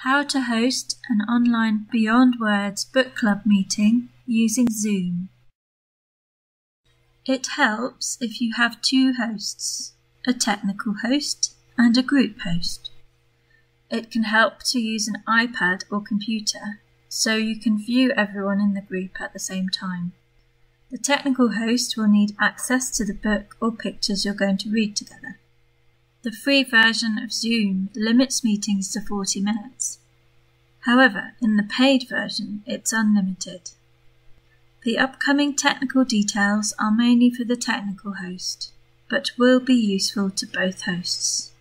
How to host an online Beyond Words book club meeting using Zoom. It helps if you have two hosts, a technical host and a group host. It can help to use an iPad or computer so you can view everyone in the group at the same time. The technical host will need access to the book or pictures you're going to read together. The free version of Zoom limits meetings to 40 minutes. However, in the paid version, it's unlimited. The upcoming technical details are mainly for the technical host, but will be useful to both hosts.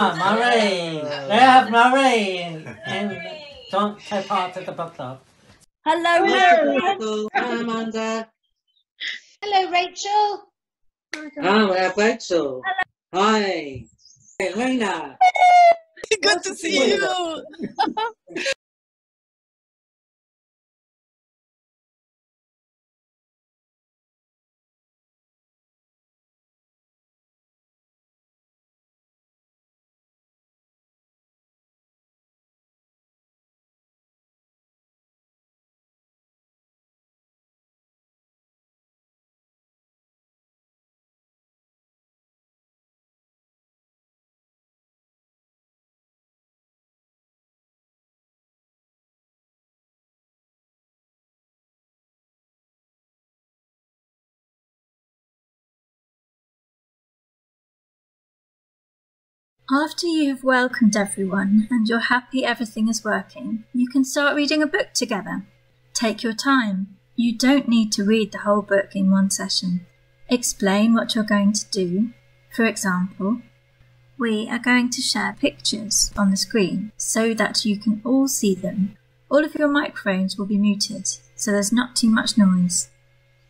Ah, Murray! We have Murray! And don't take part of the book club. Hello, Hello, Rachel. Hi, Amanda. Hello, Rachel. Oh, we have Rachel. Hi. Elena. Good to see you. After you have welcomed everyone and you're happy everything is working, you can start reading a book together. Take your time. You don't need to read the whole book in one session. Explain what you're going to do. For example, we are going to share pictures on the screen so that you can all see them. All of your microphones will be muted, so there's not too much noise.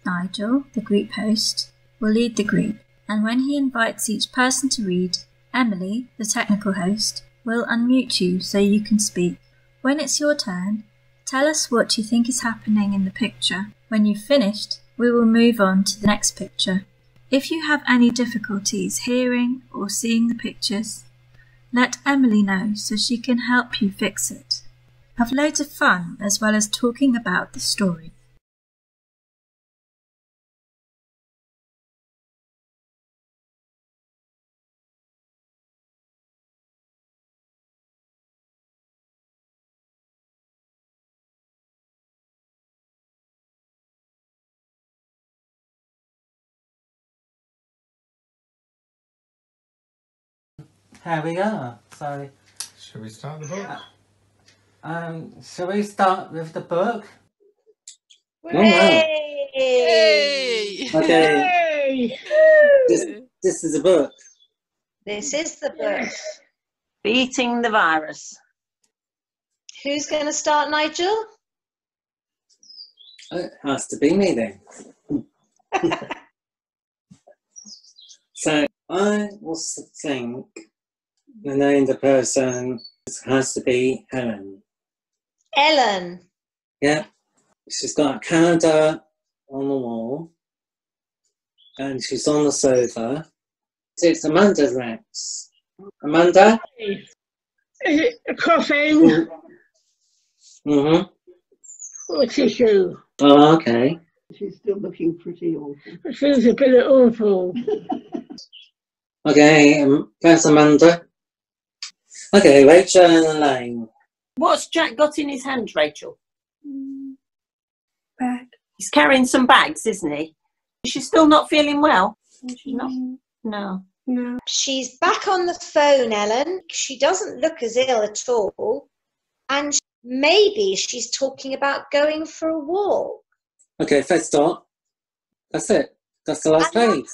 Nigel, the group host, will lead the group, and when he invites each person to read, Emily, the technical host, will unmute you so you can speak. When it's your turn, tell us what you think is happening in the picture. When you've finished, we will move on to the next picture. If you have any difficulties hearing or seeing the pictures, let Emily know so she can help you fix it. Have loads of fun as well as talking about the story. Here we are. So, Should we start the book? um, shall we start with the book? Oh, wow. Yay! Okay, this, this is a book. This is the book. Beating the virus. Who's going to start, Nigel? Oh, It has to be me then. so I was think the name of the person has to be Helen. Ellen. Yeah. She's got a calendar on the wall and she's on the sofa. So it's Amanda Rex. Amanda? Coughing. Mm-hmm. Oh, tissue. Oh, okay. She's still looking pretty awful. It feels a bit awful. Okay, um, that's Amanda. Okay, Rachel and Elaine. What's Jack got in his hand, Rachel? Bag. He's carrying some bags, isn't he? She's still not feeling well? She's not. No. No. She's back on the phone, Ellen. She doesn't look as ill at all. And sh- maybe she's talking about going for a walk. Okay, first start. That's it. That's the last page.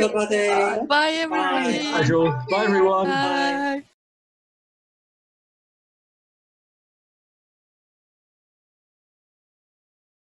Everybody. Bye, everybody. Casual. Bye, everyone. Bye.